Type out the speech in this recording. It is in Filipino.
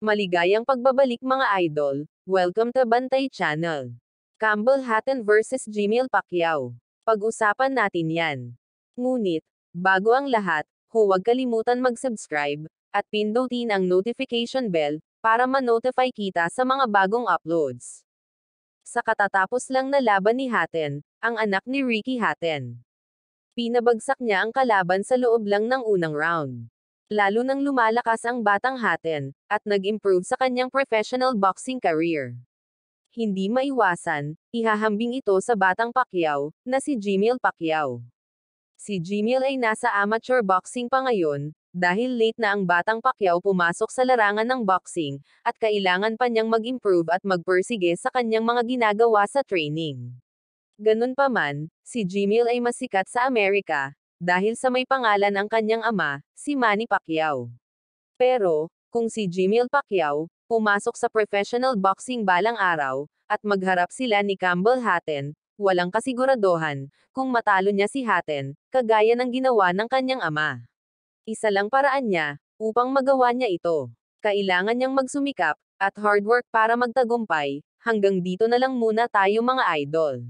Maligayang pagbabalik mga idol, welcome to Bantay Channel. Campbell Hatton vs. Jimil Pacquiao. Pag-usapan natin yan. Ngunit, bago ang lahat, huwag kalimutan mag-subscribe, at pindutin ang notification bell, para ma-notify kita sa mga bagong uploads. Sa katatapos lang na laban ni Hatton, ang anak ni Ricky Hatton. Pinabagsak niya ang kalaban sa loob lang ng unang round. Lalo nang lumalakas ang batang Hatton, at nag-improve sa kanyang professional boxing career. Hindi maiwasan, ihahambing ito sa batang Pacquiao, na si Jimil Pacquiao. Si Jimil ay nasa amateur boxing pa ngayon, dahil late na ang batang Pacquiao pumasok sa larangan ng boxing, at kailangan pa niyang mag-improve at magpersige sa kanyang mga ginagawa sa training. Ganun pa man, si Jimil ay masikat sa Amerika, dahil sa may pangalan ang kanyang ama, si Manny Pacquiao. Pero, kung si Jimil Pacquiao, pumasok sa professional boxing balang araw, at magharap sila ni Campbell Hatton, walang kasiguraduhan, kung matalo niya si Hatton, kagaya ng ginawa ng kanyang ama. Isa lang paraan niya, upang magawa niya ito. Kailangan niyang magsumikap, at hard work para magtagumpay, hanggang dito na lang muna tayo mga idol.